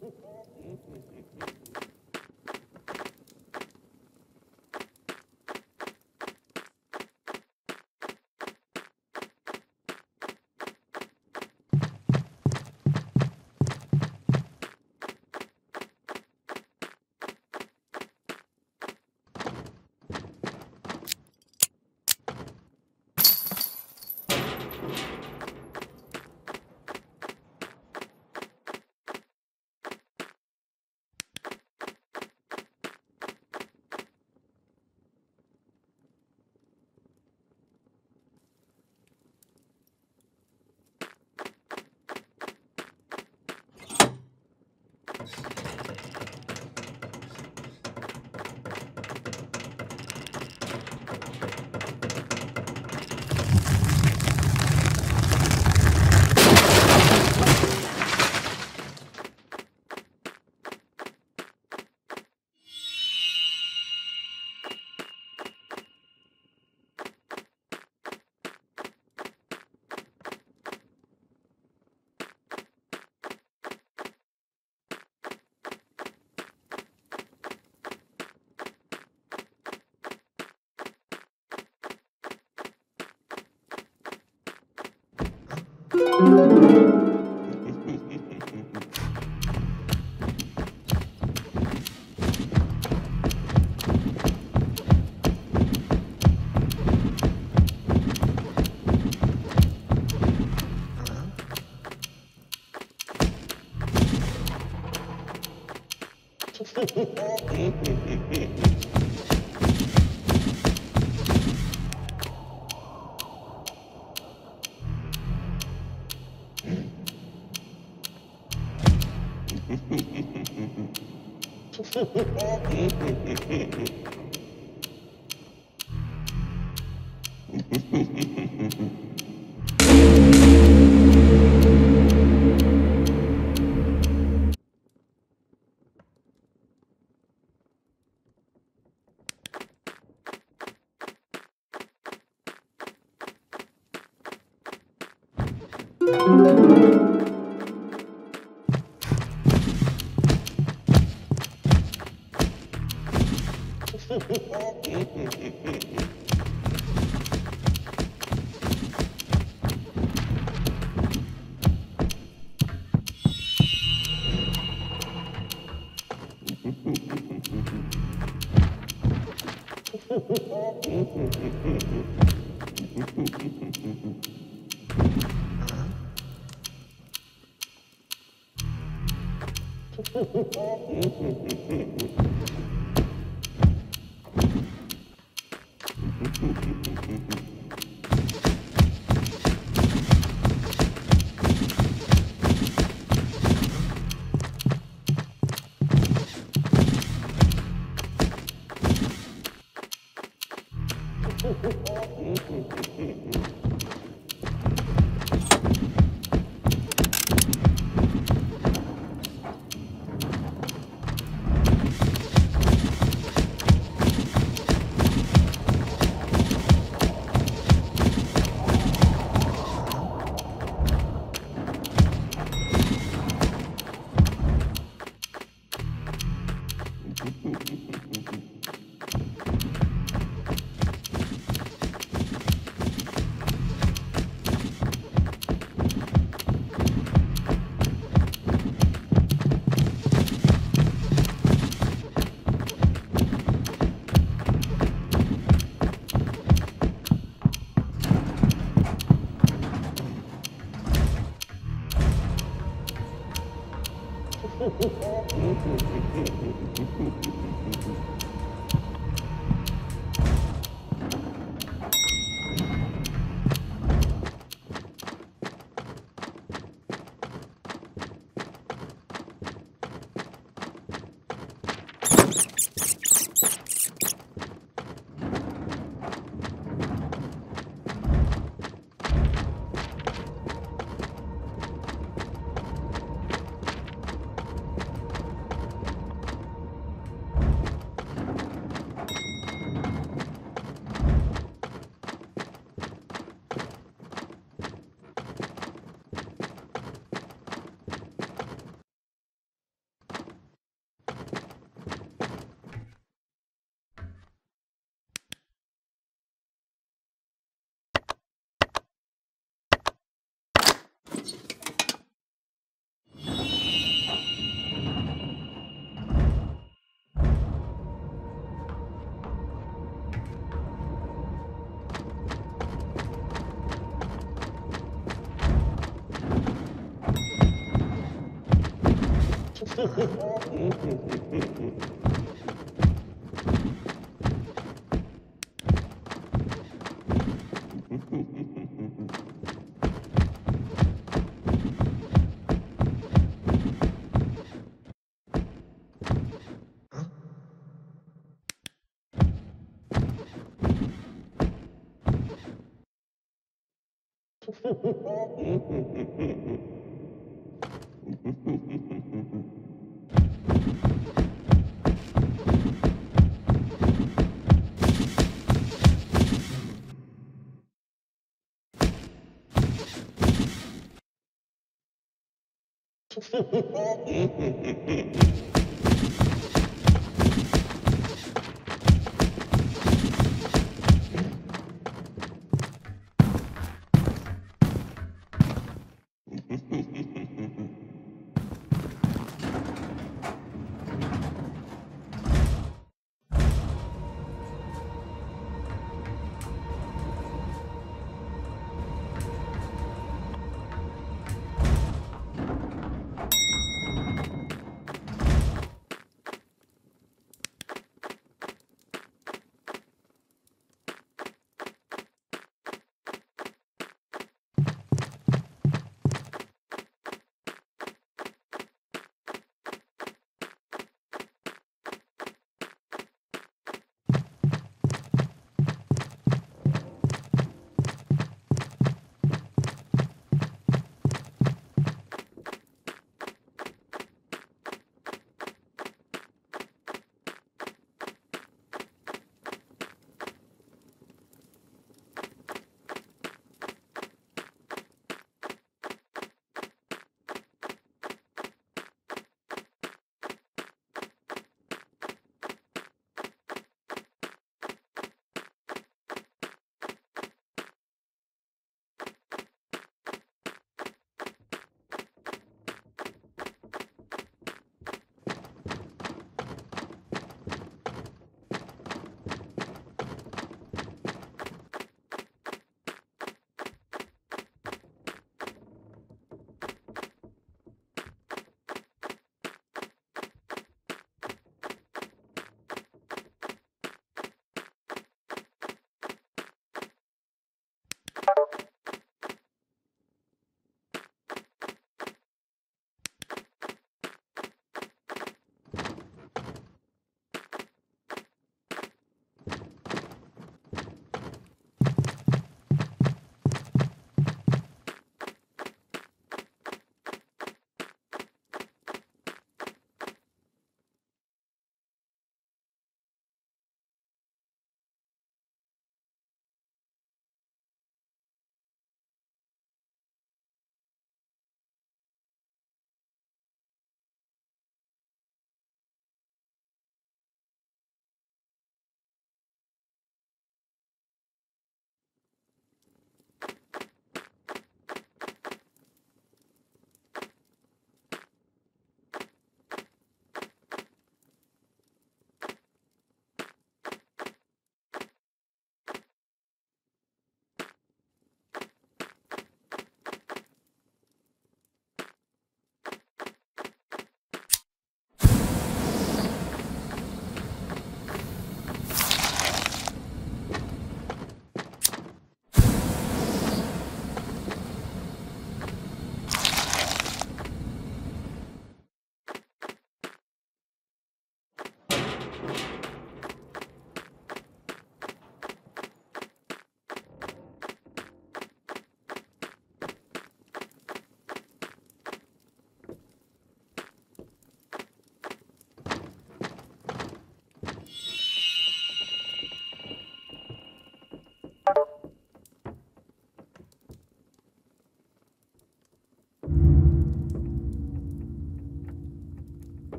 Thank you. Mm-hmm. Ha ha ha ha ha!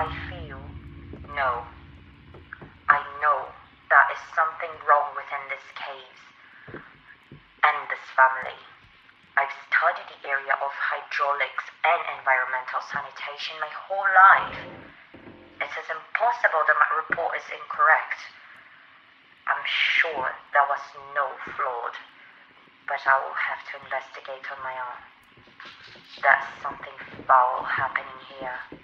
I feel, no. I know there is something wrong within this cave and this family. I've studied the area of hydraulics and environmental sanitation my whole life. It is impossible that my report is incorrect. I'm sure there was no fraud, but I will have to investigate on my own. There's something foul happening here.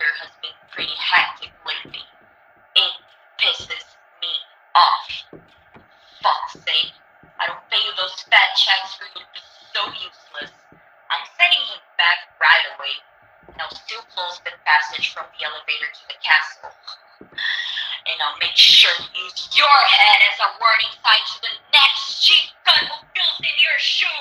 year has been pretty hectic lately. It pisses me off. Fuck's sake. I don't pay you those fat checks for you'd be so useless. I'm sending him back right away. And I'll still close the passage from the elevator to the castle. And I'll make sure you use your head as a warning sign to the next cheap gun who fills in your shoes.